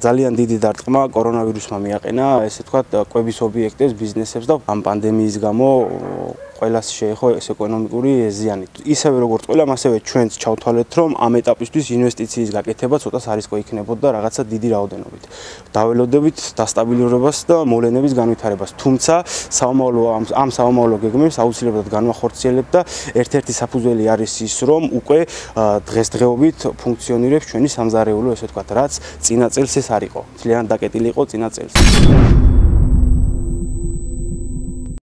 ძალიან დიდი დარტყმა კორონავირუსმა მიაყენა, ესე ვთქვათ, კვების ობიექტებს, ბიზნესებს და ამ პანდემიის გამო ყველას შეეხო ეს ეკონომიკური ზიანი. ისევე როგორც ყველამ, ასევე ჩვენც ჩავთვალეთ, რომ ამ ეტაპისთვის ინვესტიციის გაკეთება ცოტა სარისკო იქნებოდა რაღაცა დიდი რაოდენობით. დაველოდებით დასტაბილურებას და მოვლენების განვითარებას. თუმცა, საომავლო ამ ამ საომავლო გეგმებს აუცილებლად განვახორციელებ და ერთ-ერთი საფუძველი არის ის, რომ უკვე დღესდღეობით ფუნქციონირებს ჩვენი სამზარეულო, ესე ვთქვათ, რაც წინა წელს ეს არისო. ძალიან დაკეტილი იყო წინა წელს.